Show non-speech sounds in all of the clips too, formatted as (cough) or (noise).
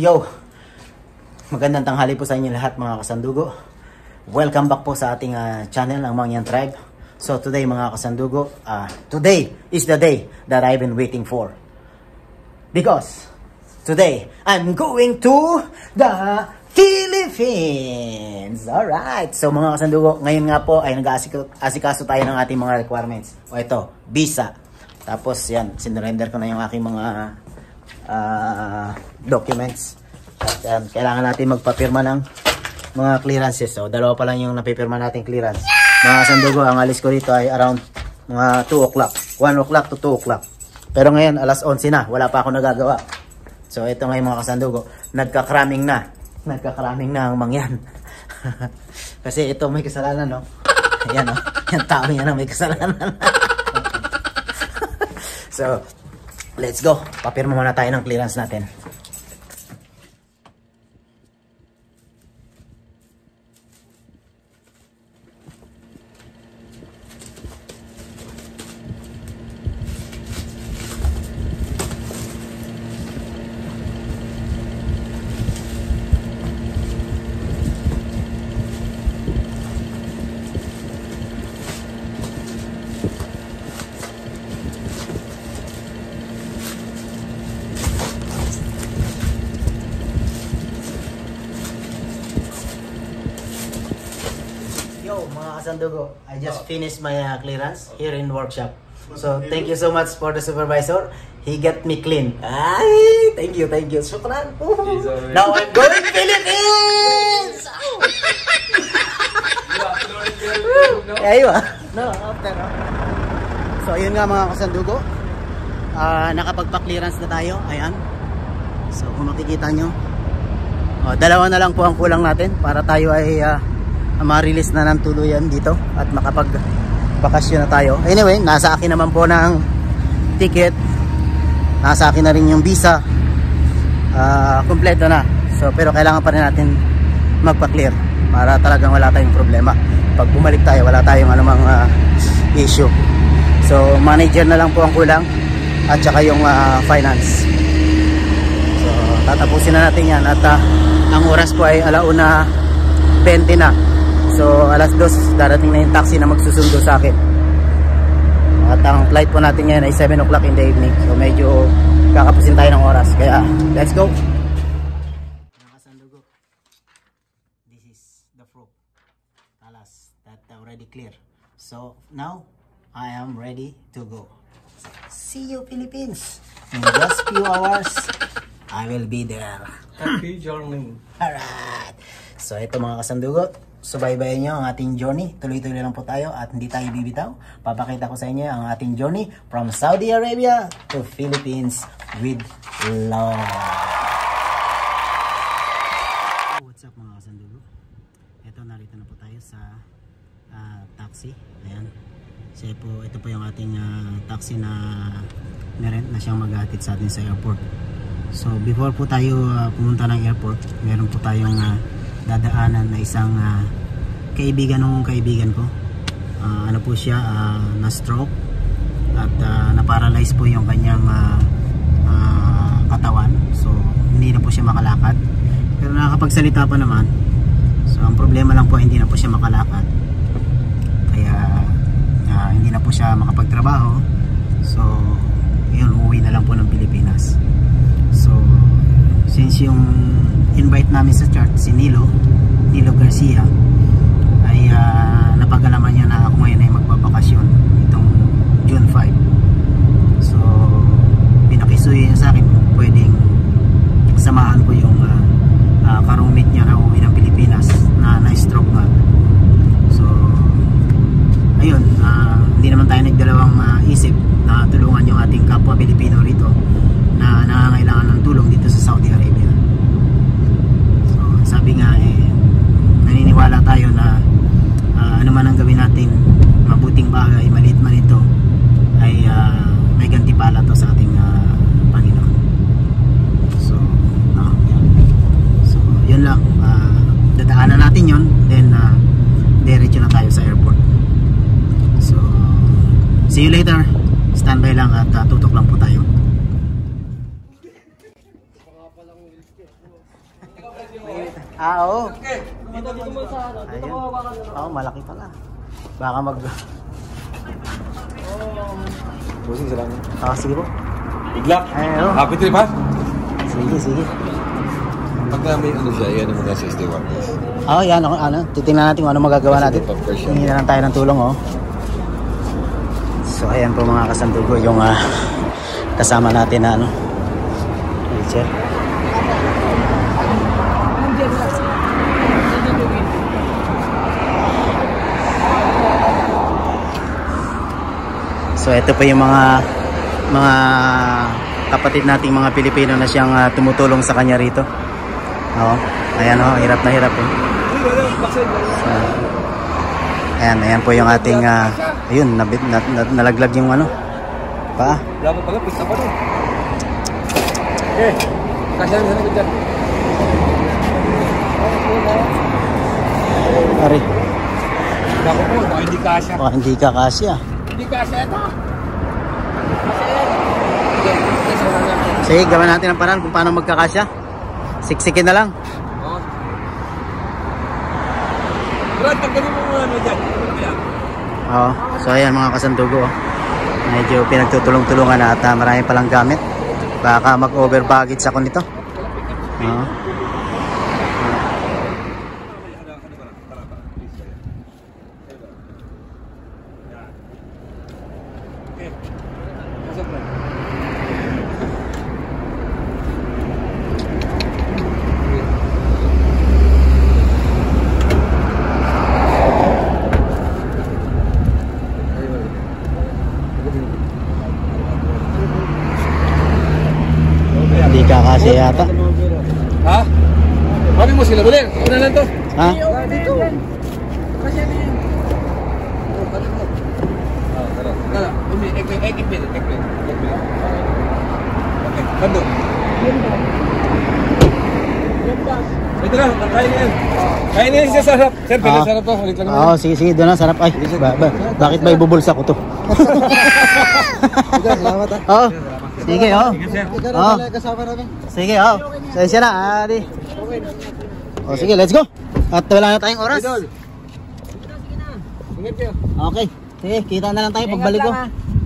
Yo! Magandang tanghali po sa inyo lahat mga kasandugo. Welcome back po sa ating ah, channel, ang Mangyan Tribe. So today mga kasandugo, ah, today is the day that I've been waiting for. Because today, I'm going to the Philippines! Alright! So mga kasandugo, ngayon nga po ay nag-asikaso tayo ng ating mga requirements. O ito, visa. Tapos yan, sinurrender ko na yung aking mga ah, documents. At um, kailangan natin magpapirma ng mga clearances. So, dalawa pa lang yung napipirma natin clearance. Mga sandugo, ang alis ko dito ay around mga 2 o'clock. 1 o'clock to 2 o'clock. Pero ngayon, alas 11 na. Wala pa ako nagagawa. So, ito ngayon mga kasandugo. Nagkakraming na. Nagkakraming na ang mangyan. (laughs) Kasi ito may kasalanan, no? Ayan, no? Yung tao yan ang may kasalanan. (laughs) so, let's go. Papirma muna tayo ng clearance natin. Mga kasandugo, I just finished my uh, clearance here in workshop. So, thank you so much for the supervisor. He got me clean. Ay, thank you, thank you. Shukran. Now I'm going to Philippines! Ayun ah. No, after. So, ayun nga mga kasandugo. Ah, nakapagpa-clearance na tayo. Ayan. So, kung makikita nyo, oh, dalawa na lang po ang kulang natin para tayo ay ah, ma-release na ng tuluyan dito at makapag bakasyon na tayo. Anyway, nasa akin naman po ng ticket. Nasa akin na rin yung visa. Ah, kompleto na. So, pero kailangan pa rin natin magpa-clear para talagang wala tayong problema. Pag bumalik tayo, wala tayong anumang ah, issue. So, manager na lang po ang kulang at saka yung ah, finance. So, tatapusin na natin yan at ah, ang oras po ay alauna 20 na. So, alas 2 darating na yung taxi na magsusundo sa akin. At ang flight po natin ngayon ay 7 o'clock in the evening. So, medyo kakapusin tayo ng oras. Kaya, let's go! Mga kasandugo, this is the fruit. Talas that already clear. So, now, I am ready to go. See you, Philippines! In just few hours, I will be there. Happy journey. Alright. So ito mga kasandugo, subaybayan nyo ang ating journey. Tuloy-tuloy lang po tayo at hindi tayo bibitaw. Papakita ko sa inyo ang ating journey from Saudi Arabia to Philippines with love. What's up mga kasandugo? Ito narito na po tayo sa ah, taxi. Ayan. So po, ito po yung ating ah, taxi na meron na siyang maghatid sa atin sa airport. So before po tayo ah, pumunta ng airport, meron po tayong ah, dadaanan na isang ah, kaibigan ng kaibigan ko. Ah, ano po siya, ah, na stroke at ah, na-paralyze po yung kanyang ah, ah, katawan. So hindi na po siya makalakad. Pero nakakapagsalita pa naman. So ang problema lang po hindi na po siya makalakad. Kaya ah, hindi na po siya makapagtrabaho. So yun, uuwi na lang po ng Pilipinas. So, since yung invite namin sa church, si Nilo, Nilo Garcia, ay ah, napagalaman niya na ako ngayon ay magbabakasyon itong June 5. So, pinakisuyo niya sa akin kung pwedeng samahan ko yung uh, uh, karumit niya na uwi ng Pilipinas na na-stroke nga. So, ayun, ah, hindi naman tayo nagdalawang ah, isip na tulungan yung ating kapwa Pilipino rito na nangangailangan ng tulong dito sa Saudi Arabia. So, sabi nga eh, naniniwala tayo na ah, ano man ang gawin natin, mabuting bagay, maliit man ito, ay ah, may gantipala to sa ating ah, Panginoon. So, ah, so yun lang. Ah, dadaanan natin yun, then uh, diretso na tayo sa airport. So, see you later. Standby lang at uh, tutok lang po tayo. Ah, oo. Dito, dito mo sa ano. Dito Ayun. mo hawakan na. Oo, malaki pala. Baka mag... Pusing sila niya. Ah, sige po. Bigla. Ay, oo. Happy trip ha? Sige, sige. Pagka may ano siya, yan ang mga 60 watts. Oo, oh, yan. Ako, ano, titingnan natin kung ano magagawa natin. Hindi na lang tayo ng tulong, oh. So, ayan po mga kasandugo, yung ah, kasama natin na ano. Wheelchair. So, ito po yung mga mga kapatid nating mga Pilipino na siyang ah, tumutulong sa kanya rito. Oo. Ayan oh, hirap na hirap eh. So, ayan, ayan po yung ating ah, ayun, nabit, na, na, nalaglag yung ano. Pa. Wala pa pala, pista pa rin. Okay. Kasya namin sa Pare, Bako po, baka hindi kasya. baka hindi ka kasya. Hindi kasya ito. Sige, gawa natin ang paraan kung paano magkakasya. Siksikin na lang. Oo. Brad, tanggalin mo ano dyan. Oo. So ayan mga kasandugo. oh. Medyo pinagtutulong-tulungan na at ah, marami palang gamit. Baka mag-over baggage ako nito. Oo. Hindi yata. Ha? Sabi mo sila, Brad. Una lang to. Ha? Dito. Kasya na yan. Oh, balik mo. Ah, tara. Tara. Umi, ekme, ekme, ekme, ekme. Okay, kando. Ito na, kain yan. Kain yan siya sa harap. Sir, pwede Ah. sa harap to. Ulit lang Oo, sige, sige. Doon na, sarap. Ay, ba, ba, bakit ba ibubulsa ko to? Salamat. Oo. Sige, kasama namin. Sige, oo. Sige na, adi. O, sige, let's go. At wala na tayong oras. Okay. Sige, kita na lang tayo pagbalik ko.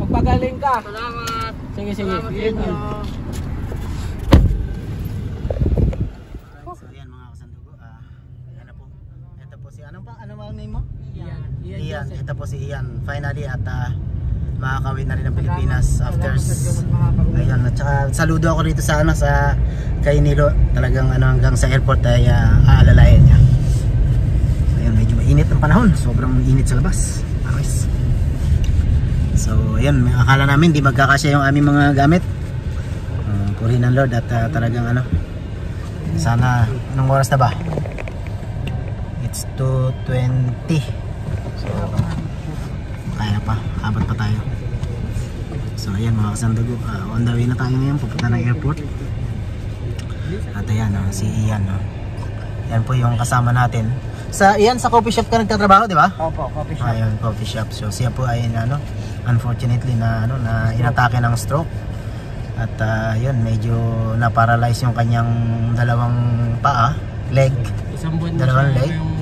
Pagpagaling ka. Salamat. Sige, sige. Mga kasandugo. Ah, ayan na po. Ito po si, anong pa, ano ba ang name mo? Iyan. Ian. Ito po si Ian. Finally, at ah, makakawin na rin ng Pilipinas after Ayun, at saka saludo ako dito sa ano sa kay Nilo. Talagang ano hanggang sa airport ay uh, aalalayan niya. So, ayun, medyo mainit ang panahon. Sobrang init sa labas. Ayos. So, ayun, akala namin di magkakasya yung aming mga gamit. Uh, purihin ng Lord at ah, talagang ano sana anong oras na ba? It's 2.20 So kaya pa, abot pa tayo So ayan mga kasandugo, uh, on the way na tayo ngayon pupunta ng airport. At ayan, oh, si Ian. Oh. Yan po yung kasama natin. Sa Ian, sa coffee shop ka nagtatrabaho, di ba? Opo, coffee shop. Ayun, coffee shop. So siya po ay ano, unfortunately na ano na inatake ng stroke. At ah, yun, medyo na-paralyze yung kanyang dalawang paa, leg. Isang buwan na Dalawang siya leg? ngayong-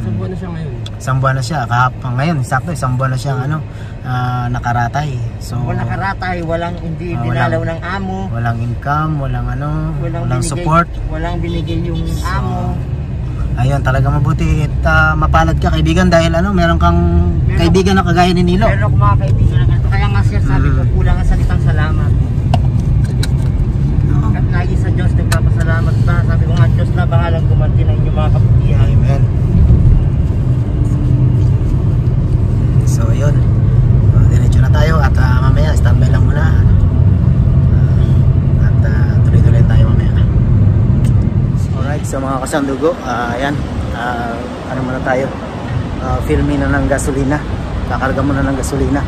Isang buwan na siya ngayon. Isang buwan na siya, kahapon ngayon, sakto isang buwan na siyang ano, ah, nakaratay. So Walang nakaratay, walang hindi Ah, dinalaw walang- ng amo, walang income, walang ano, walang, binigay, support. walang binigay yung amo. Ayun, talaga mabuti at ah, mapalad ka kaibigan dahil ano, meron kang Meron- kaibigan na kagaya ni Nilo. Pero ako mga kaibigan na ganito, kaya nga sir sabi ko Mm. kulang ang salitang salamat. Oo. At lagi sa Diyos nagpapasalamat pa. Sabi ko nga Diyos na bahalang gumanti ng inyong mga kabutihan. Amen. So, yun. Uh, diretso na tayo at ah, mamaya standby lang muna. Ah, at ah, tuloy-tuloy tayo mamaya. Alright, so mga kasandugo, ah, ayan. Ah, ano muna tayo? Uh, filmin na ng gasolina. Kakarga muna ng gasolina.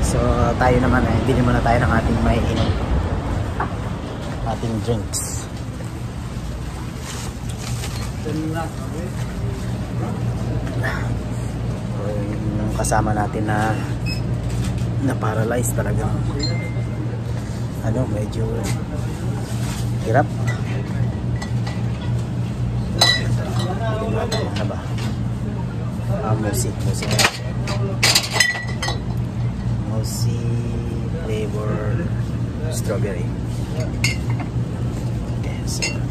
So, tayo naman eh, bili muna tayo ng ating may inom. Ating drinks. Yung kasama natin na na paralyzed talaga ano medyo hirap music, music. Mousy flavor strawberry. Okay, so.